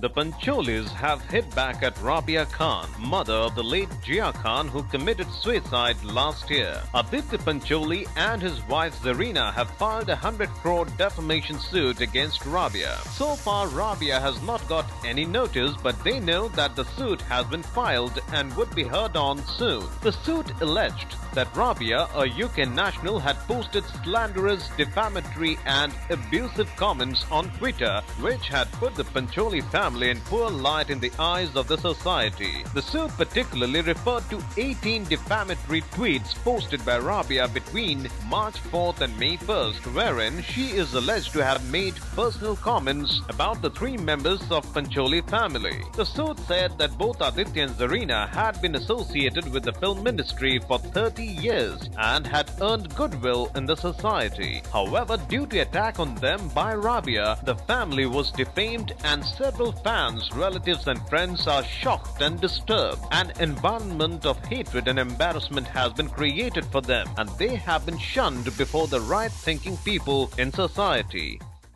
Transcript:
The Pancholis have hit back at Rabia Khan, mother of the late Jiah Khan who committed suicide last year. Aditya Pancholi and his wife Zarina have filed a 100 crore defamation suit against Rabia. So far, Rabia has not got any notice, but they know that the suit has been filed and would be heard on soon. The suit alleged that Rabia, a UK national, had posted slanderous, defamatory, and abusive comments on Twitter, which had put the Pancholi family in poor light in the eyes of the society. The suit particularly referred to 18 defamatory tweets posted by Rabia between March 4th and May 1st, wherein she is alleged to have made personal comments about the three members of Pancholi family. The suit said that both Aditya and Zarina had been associated with the film industry for 30 years and had earned goodwill in the society. However, due to attack on them by Rabia, the family was defamed and several fans, relatives and friends are shocked and disturbed. An environment of hatred and embarrassment has been created for them and they have been shunned before the right-thinking people in society.